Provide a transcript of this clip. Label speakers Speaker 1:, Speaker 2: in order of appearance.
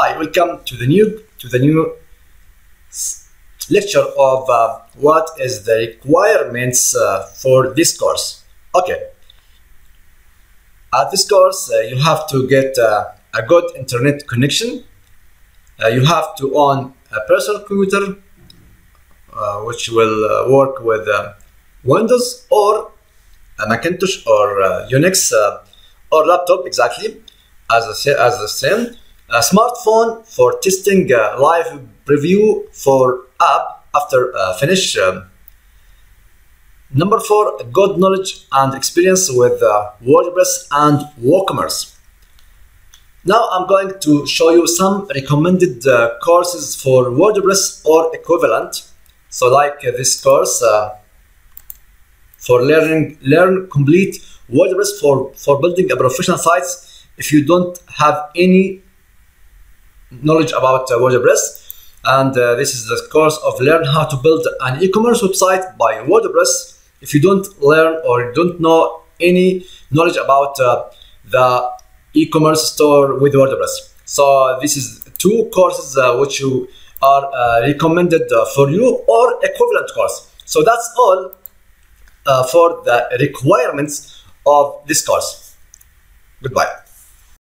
Speaker 1: Hi, welcome to the new to the new lecture of uh, what is the requirements uh, for this course. Okay. At this course, uh, you have to get uh, a good internet connection. Uh, you have to own a personal computer, uh, which will work with Windows or a Macintosh or Unix or laptop exactly as as the same a smartphone for testing uh, live preview for app after uh, finish. Um, number four, good knowledge and experience with uh, WordPress and WooCommerce. Now I'm going to show you some recommended uh, courses for WordPress or equivalent. So like uh, this course uh, for learning, learn complete WordPress for, for building a professional sites if you don't have any knowledge about uh, WordPress. And uh, this is the course of learn how to build an e-commerce website by WordPress. If you don't learn or don't know any knowledge about uh, the e-commerce store with WordPress. So this is two courses uh, which you are uh, recommended uh, for you or equivalent course. So that's all for the requirements of this course. Goodbye.